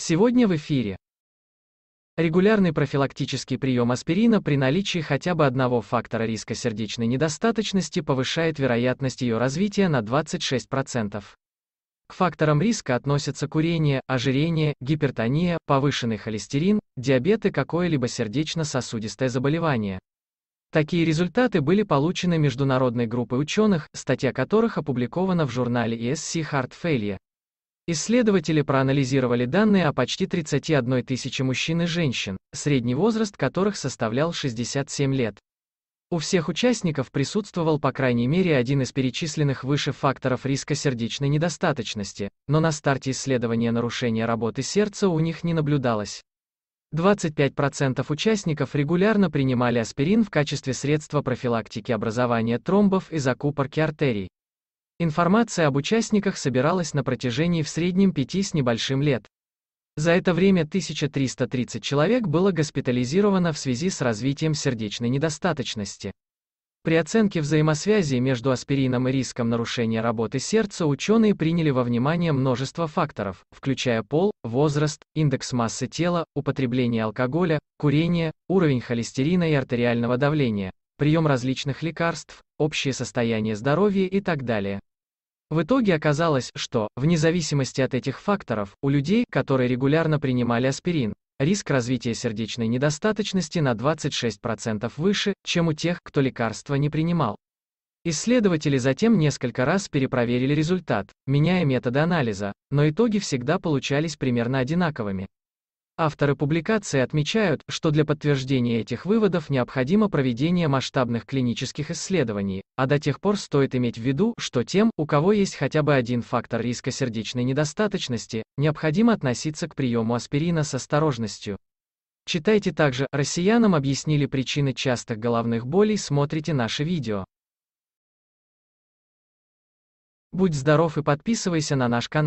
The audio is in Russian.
Сегодня в эфире. Регулярный профилактический прием аспирина при наличии хотя бы одного фактора риска сердечной недостаточности повышает вероятность ее развития на 26%. К факторам риска относятся курение, ожирение, гипертония, повышенный холестерин, диабет и какое-либо сердечно-сосудистое заболевание. Такие результаты были получены международной группой ученых, статья которых опубликована в журнале ESC Heart Failure. Исследователи проанализировали данные о почти 31 тысяче мужчин и женщин, средний возраст которых составлял 67 лет. У всех участников присутствовал по крайней мере один из перечисленных выше факторов риска сердечной недостаточности, но на старте исследования нарушения работы сердца у них не наблюдалось. 25% участников регулярно принимали аспирин в качестве средства профилактики образования тромбов и закупорки артерий. Информация об участниках собиралась на протяжении в среднем пяти с небольшим лет. За это время 1330 человек было госпитализировано в связи с развитием сердечной недостаточности. При оценке взаимосвязи между аспирином и риском нарушения работы сердца ученые приняли во внимание множество факторов, включая пол, возраст, индекс массы тела, употребление алкоголя, курение, уровень холестерина и артериального давления, прием различных лекарств, общее состояние здоровья и так далее. В итоге оказалось, что, вне зависимости от этих факторов, у людей, которые регулярно принимали аспирин, риск развития сердечной недостаточности на 26% выше, чем у тех, кто лекарства не принимал. Исследователи затем несколько раз перепроверили результат, меняя методы анализа, но итоги всегда получались примерно одинаковыми. Авторы публикации отмечают, что для подтверждения этих выводов необходимо проведение масштабных клинических исследований, а до тех пор стоит иметь в виду, что тем, у кого есть хотя бы один фактор риска сердечной недостаточности, необходимо относиться к приему аспирина с осторожностью. Читайте также, россиянам объяснили причины частых головных болей, смотрите наше видео. Будь здоров и подписывайся на наш канал.